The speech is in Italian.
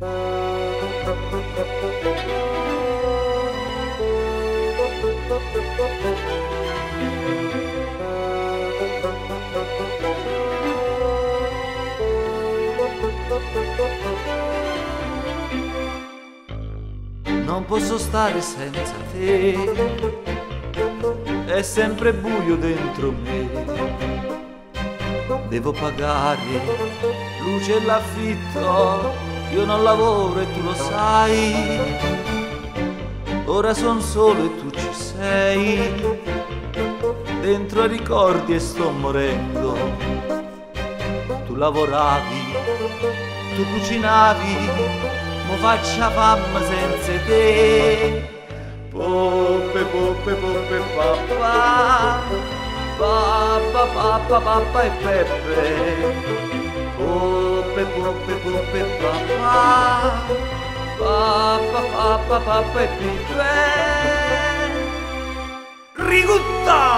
Non posso stare senza te, è sempre buio dentro me. Devo pagare luce e l'affitto, io non lavoro e tu lo sai. Ora son solo e tu ci sei, dentro ai ricordi e sto morendo. Tu lavoravi, tu cucinavi, mo faccia fame senza te. Poppe, poppe, poppe, papà, papà, papà, papà e peppe pe puro pe puro pe pa pa. Pa pa pa pa pe pe. Rigutta!